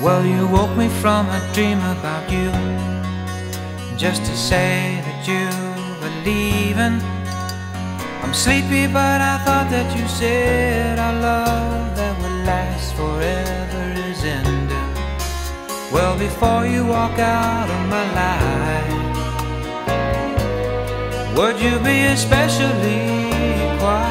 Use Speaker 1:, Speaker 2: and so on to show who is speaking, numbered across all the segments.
Speaker 1: Well, you woke me from a dream about you. Just to say that you were leaving I'm sleepy, but I thought that you said our love that would last forever is ending. Well, before you walk out of my life Would you be especially quiet?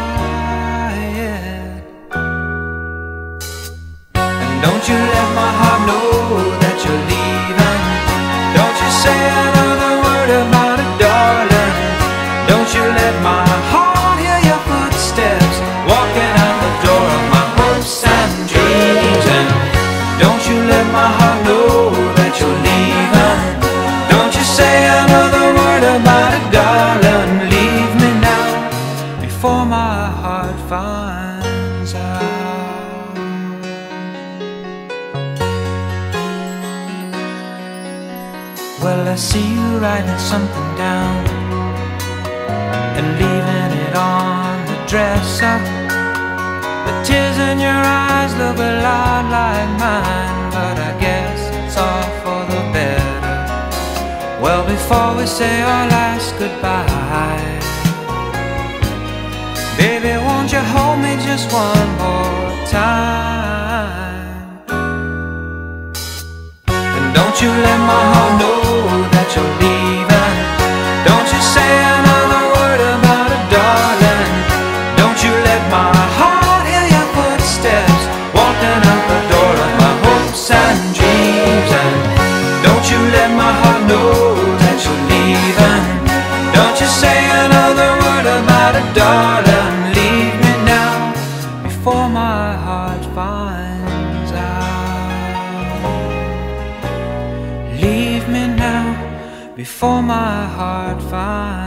Speaker 1: Walking out the door of my hopes and dreams. And don't you let my heart know that you're leaving. Don't you say another word about it, darling. Leave me now before my heart finds out. Well, I see you writing something down and leaving it on the dresser. Tears in your eyes look a lot like mine, but I guess it's all for the better. Well, before we say our last goodbye, baby, won't you hold me just one more time? And don't you let my heart know let my heart know that you're leaving. Don't you say another word about it, darling. Leave me now before my heart finds out. Leave me now before my heart finds.